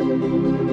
Música